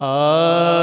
Ah. Uh...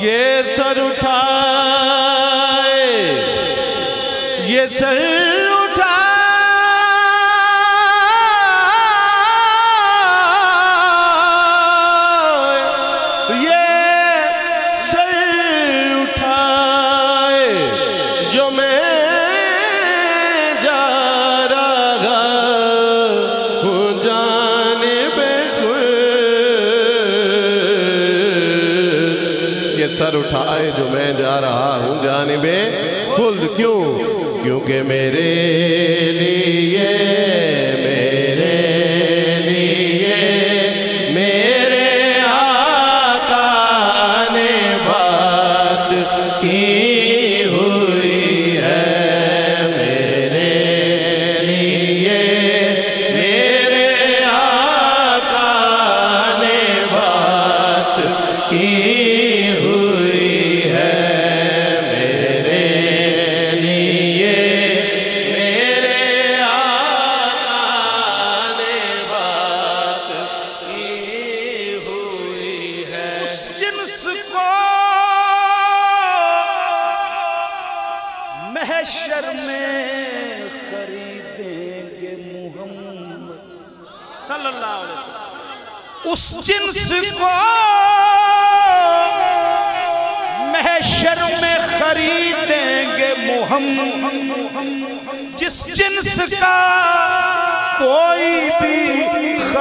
یہ سر اٹھائے یہ سر que merece.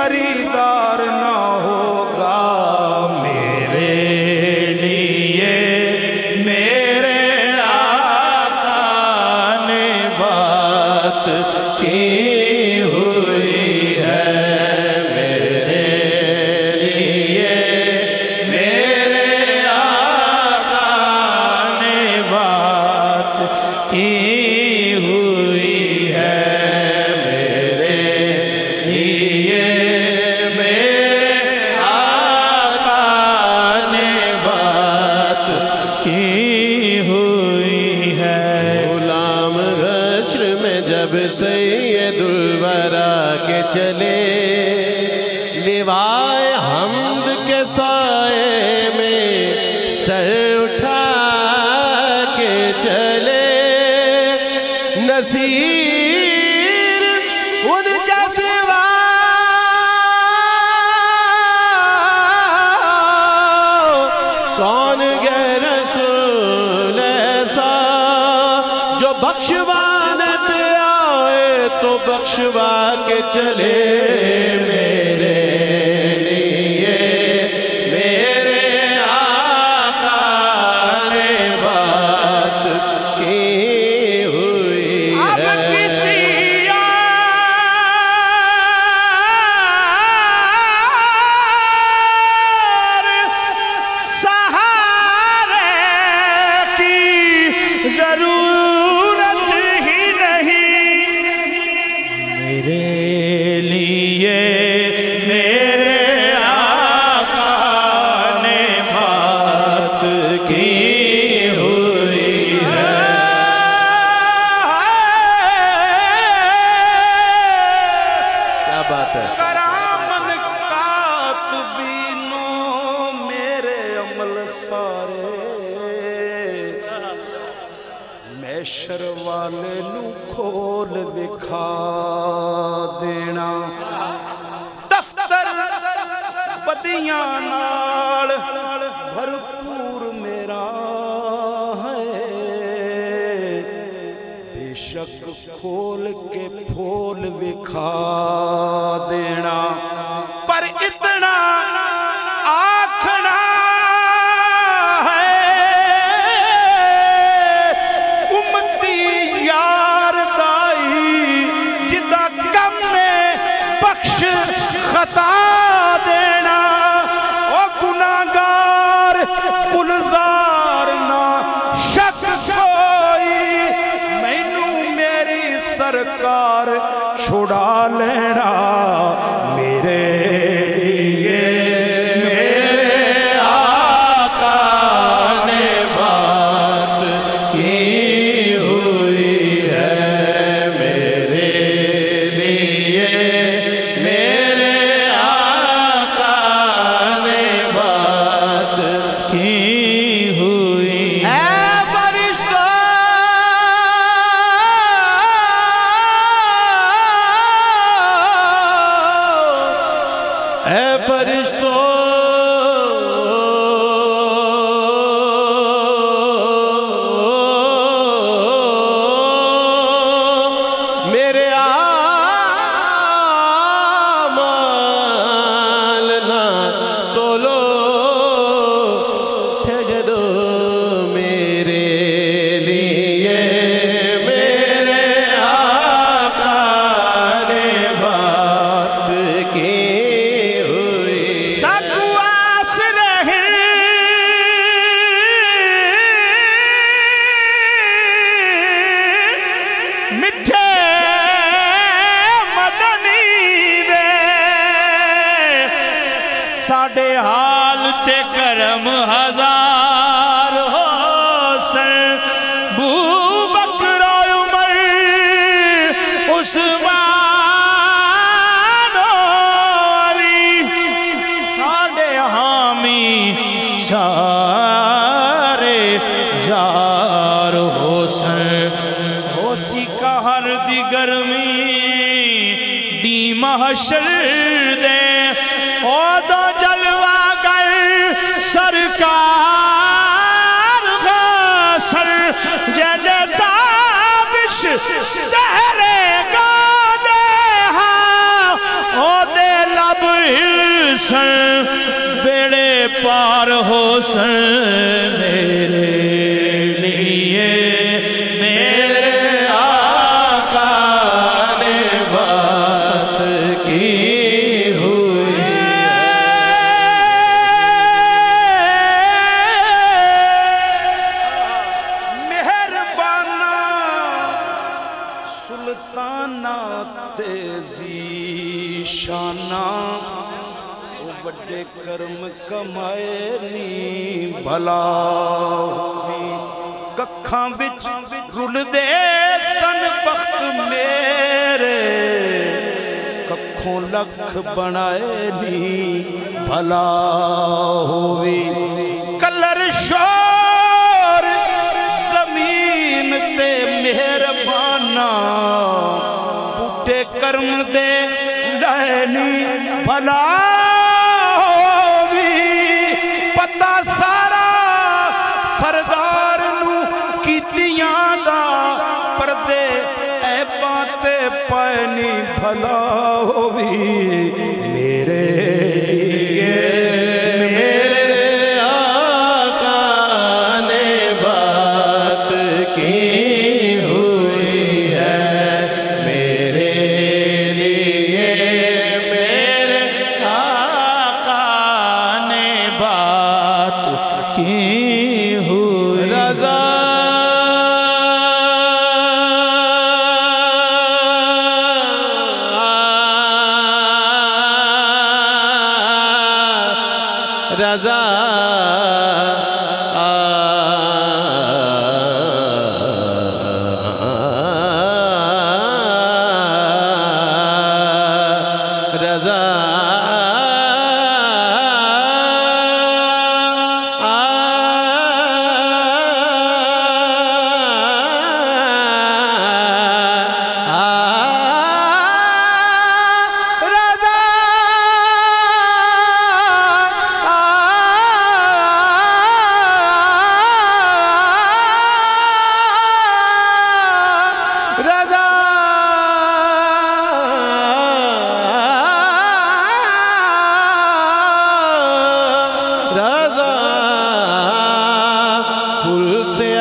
Farida سر اٹھا کے چلے۔ نصیر ان کا سوا۔ کون گئے رسول ایسا؟ جو بخشوانت آئے تو بخشوا کے چلے۔ مٹھے مدنی دے۔ ساڑھے حال تے کرم ہزار سن بیڑے پار ہو سن میرے۔ لکھ بنائے نی بھلا ہوئی۔ کلر شور زمین تے مہربانا بٹے کرم دے لینی بھلا আজাদ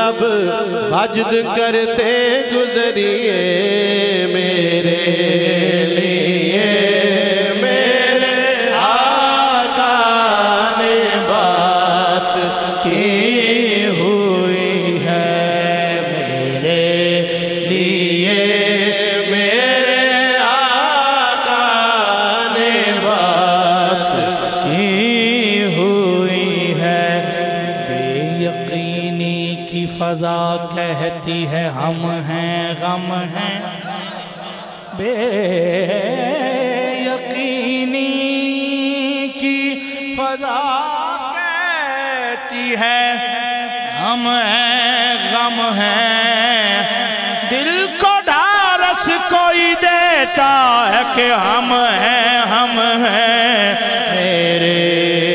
اب حجد کرتے گزریے میرے لیے۔ کہتی ہے، ہم ہیں، غم ہیں۔ بے یقینی کی فضا کہتی ہے۔ ہم ہیں، غم ہیں۔ دل کو ڈھارس کوئی دیتا ہے کہ ہم ہیں ہم ہیں۔ میرے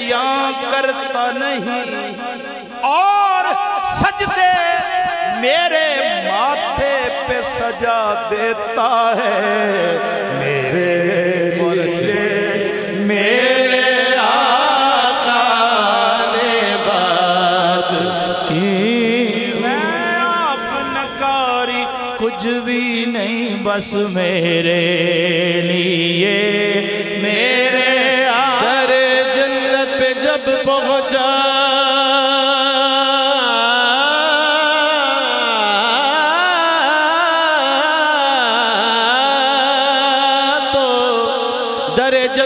عیب عیاں کرتا نہیں۔ اور سجدے میرے ماتھے پہ سجا دیتا ہے۔ میرے لیے میرے آقا نے بات کی۔ میں آپ نکاری کچھ بھی نہیں، بس میرے لیے۔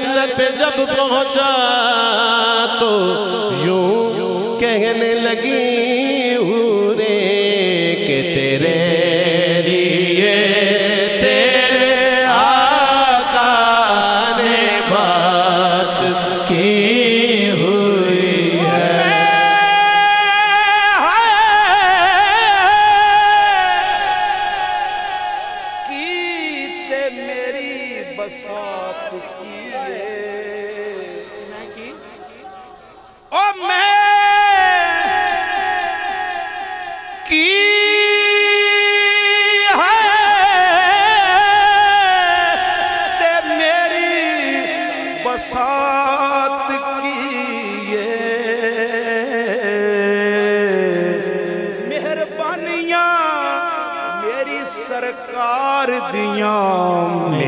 در جنت پہ جب پہنچا تو یوں سرکار دیاں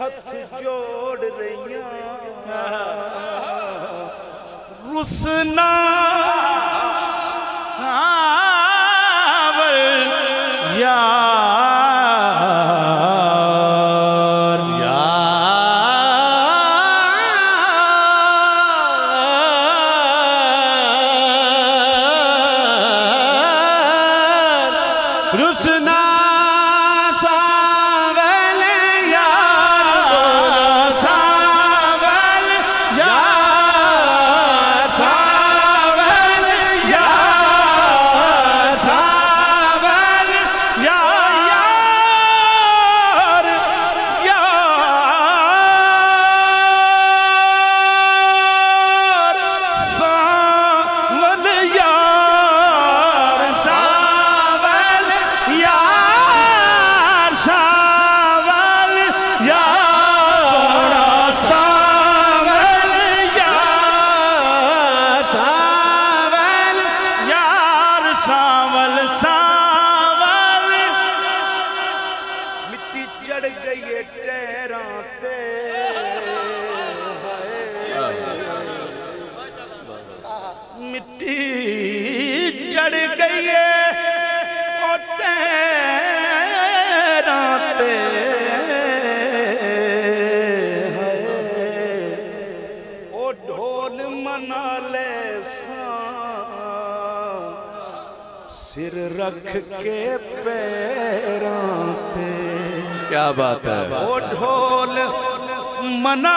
ہتھ جوڑ رہی رسنا سر رکھ کے پیران پہ۔ کیا بات ہے؟ وہ ڈھول منا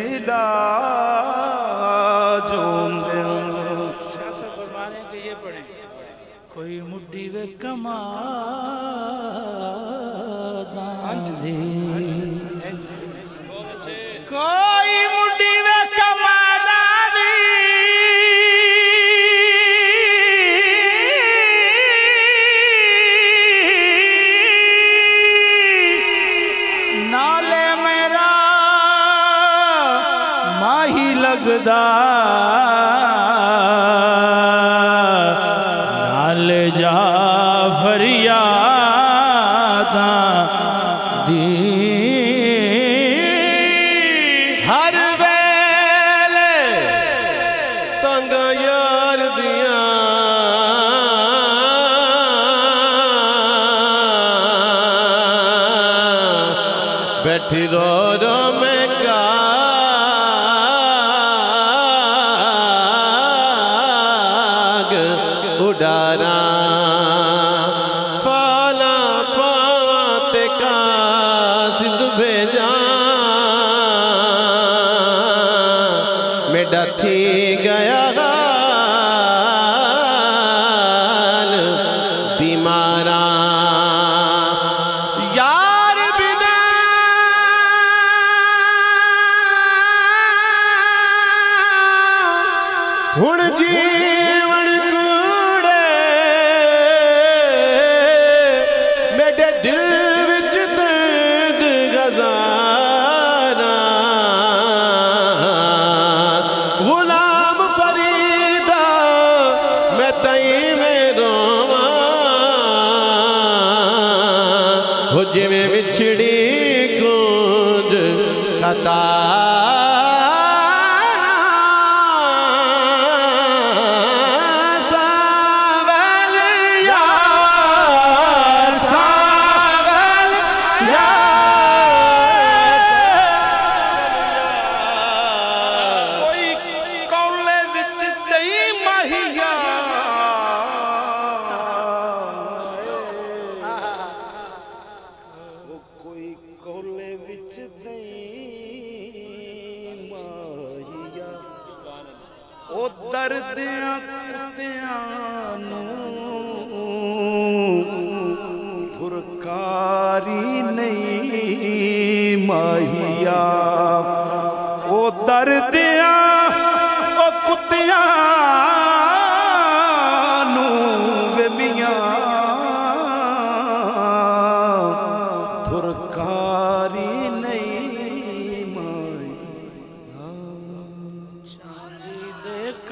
ਲੱਗਦਾ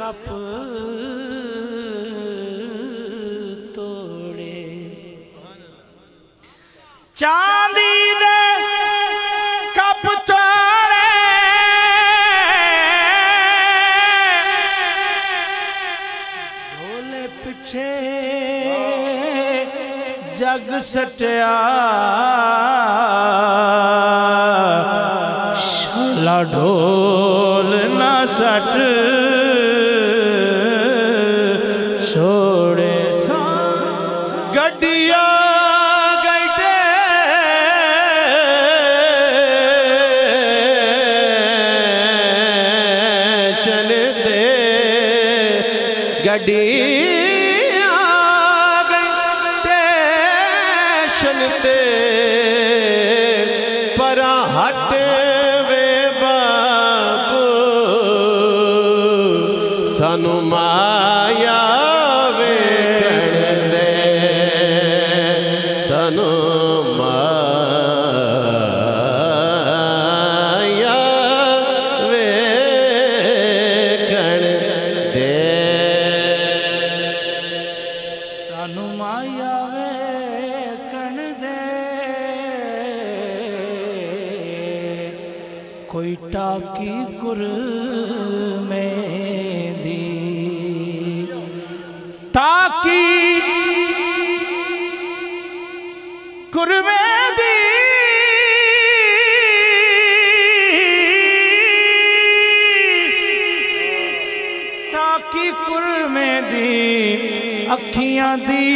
ਆਪ ਤੋੜੇ। ਚਾਂਦੀ ਦੇ ਕੱਪ ਤੋੜੇ। ਢੋਲੇ ਪਿੱਛੇ ਜਗ ਸਟਿਆ। ਸ਼ਲਾ ਢੋਲ ਨਾ ਸਟ। ter اکھیاں دی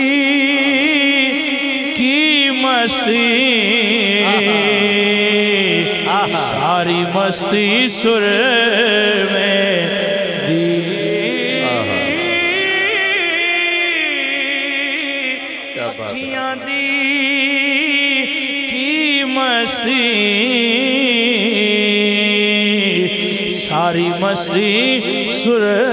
کی مستی ساری مستی سر میں دی اکھیاں دی کی مستی ساری مستی سر